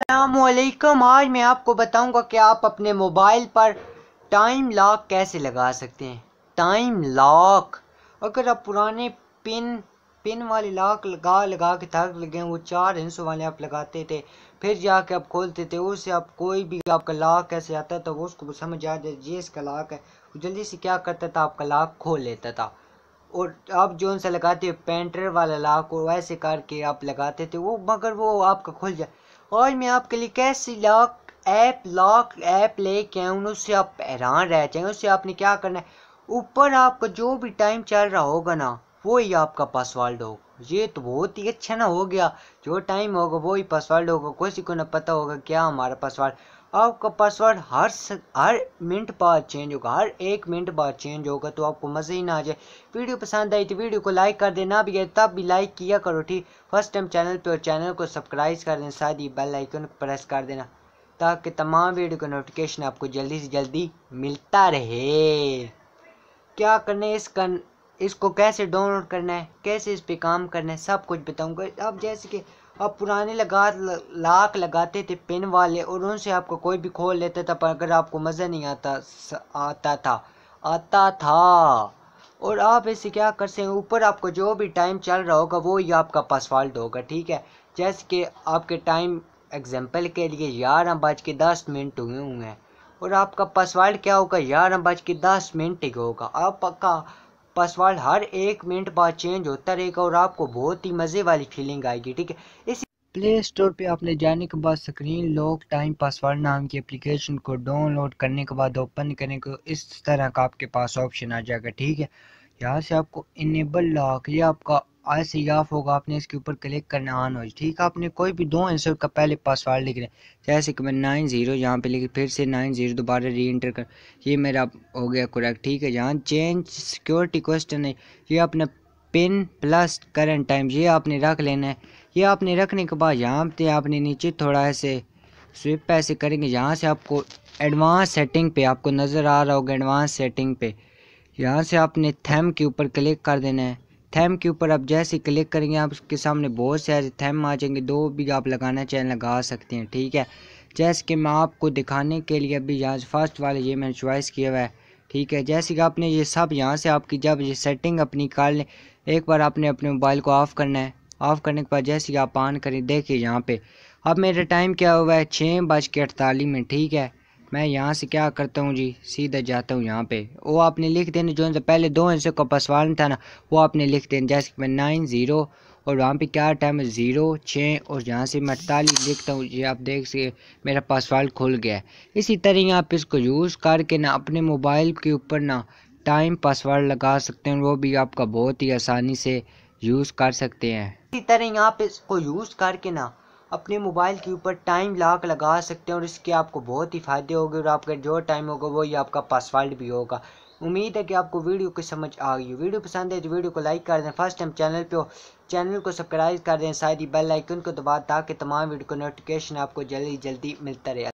असलकुम आज मैं आपको बताऊँगा कि आप अपने मोबाइल पर टाइम लॉक कैसे लगा सकते हैं। Time lock. अगर आप पुराने पिन पिन वाले लॉक लगा लगा के थक लगे वो चार हिंसों वाले आप लगाते थे, फिर जाके आप खोलते थे, उससे आप कोई भी आपका लॉक कैसे आता था, वो उसको समझ आ जाए, ये इसका लॉक है। जल्दी से क्या करता था, आपका लॉक खोल लेता था। और आप जो सा लगाते पेंटर वाला लॉक वैसे करके आप लगाते थे, वो मगर वो आपका खुल जाए और मैं आपके लिए कैसी लॉक ऐप लॉक ऐप लेके आऊँ, उससे आप हैरान रह जाएँगे उससे आपने क्या करना है? ऊपर आपका जो भी टाइम चल रहा होगा ना वो ही आपका पासवर्ड होगा। ये तो बहुत ही अच्छा ना हो गया। जो टाइम होगा वो ही पासवर्ड होगा। किसी को ना पता होगा क्या हमारा पासवर्ड आपका पासवर्ड हर स, हर मिनट बाद चेंज होगा। हर एक मिनट बाद चेंज होगा तो आपको मज़े ही ना आ जाए। वीडियो पसंद आई तो वीडियो को लाइक कर देना। भी तब भी लाइक किया करो ठीक? फ़र्स्ट टाइम चैनल पे और चैनल को सब्सक्राइब कर देना। साथ ही बेल आइकन प्रेस कर देना। ताकि तमाम वीडियो का नोटिफिकेशन आपको जल्दी से जल्दी मिलता रहे। क्या करने है इसका इसको कैसे डाउनलोड करना है, कैसे इस पर काम करना है, सब कुछ बताऊँगा। अब जैसे कि, अब पुराने लगा, लाख लगाते थे पिन वाले और उनसे आपको कोई भी खोल लेता था, पर अगर आपको मज़ा नहीं आता आता था आता था। और आप इसे क्या कर सकते ऊपर आपको जो भी टाइम चल रहा होगा, वो ही आपका पासवर्ड होगा, ठीक है? जैसे कि आपके टाइम एग्जांपल के लिए ग्यारह बज के दस मिनट हुए हुए हैं। और आपका पासवर्ड क्या होगा? ग्यारह बज के दस मिनट ही होगा। आपका पासवर्ड हर एक मिनट बाद चेंज होता रहेगा और आपको बहुत ही मज़े वाली फीलिंग आएगी, ठीक है? इस प्ले स्टोर पे आपने जाने के बाद स्क्रीन लॉक टाइम पासवर्ड नाम की एप्लीकेशन को डाउनलोड करने के बाद ओपन करने को इस तरह का आपके पास ऑप्शन आ जाएगा, ठीक है? यहाँ से आपको इनेबल लॉक ये आपका ऐसे ही ऑफ़ होगा, आपने इसके ऊपर क्लिक करना ऑन हो, ठीक है? आपने कोई भी दो आंसर का पहले पासवर्ड लिख रहे हैं जैसे कि मैं नाइन ज़ीरो यहाँ पर लिख, फिर से नाइन ज़ीरो दोबारा री इंटर कर, ये मेरा हो गया करेक्ट ठीक है? यहाँ चेंज सिक्योरिटी क्वेश्चन है, ये अपना पिन प्लस करंट टाइम ये आपने रख लेना है। ये आपने रखने के बाद यहाँ पे आपने नीचे थोड़ा ऐसे स्विप ऐसे करेंगे, यहाँ से आपको एडवांस सेटिंग पे आपको नज़र आ रहा होगा एडवांस सेटिंग पे। यहाँ से आपने थैम के ऊपर क्लिक कर देना है। थैम के ऊपर आप जैसे क्लिक करेंगे, आपके सामने बहुत से ऐसे थैम आ जाएँगे, दो भी आप लगाना चाहें, लगा सकते हैं, ठीक है? जैसे कि मैं आपको दिखाने के लिए अभी यहाँ फ़र्स्ट वाले ये मैंने चॉइस किया हुआ है, ठीक है? जैसे कि आपने ये सब यहाँ से आपकी जब ये सेटिंग अपनी कर लें, एक बार आपने अपने मोबाइल को ऑफ़ करना है ऑफ़ करने के बाद जैसे कि आप ऑन करें, देखिए यहाँ पे। अब मेरा टाइम क्या हुआ है? छः बज के अड़तालीस में ठीक है? मैं यहाँ से क्या करता हूँ जी? सीधा जाता हूँ यहाँ पे। वो आपने लिख देना, जो से पहले दो हिस्से का पासवर्ड था ना, वो आपने लिख देना। जैसे कि मैं नाइन ज़ीरो और वहाँ पे क्या टाइम है? ज़ीरो, छः और यहाँ से मैं अड़तालीस लिखता हूँ। ये आप देख सके मेरा पासवर्ड खुल गया है। इसी तरह आप इसको यूज़ करके ना, अपने मोबाइल के ऊपर ना टाइम पासवर्ड लगा सकते हैं वो भी आपका बहुत ही आसानी से यूज़ कर सकते हैं। इसी तरह आप इसको यूज़ करके ना अपने मोबाइल के ऊपर टाइम लॉक लगा सकते हैं और इसके आपको बहुत ही फ़ायदे होंगे और आपका जो टाइम होगा वही आपका पासवर्ड भी होगा। उम्मीद है कि आपको वीडियो की समझ आ गई वीडियो पसंद है तो वीडियो को लाइक कर दें। फ़र्स्ट टाइम चैनल पे हो चैनल को सब्सक्राइब कर दें। साथ ही बेल आइकन को दबा ताकि तमाम वीडियो को नोटिफिकेशन आपको जल्दी जल्दी मिलता रहे।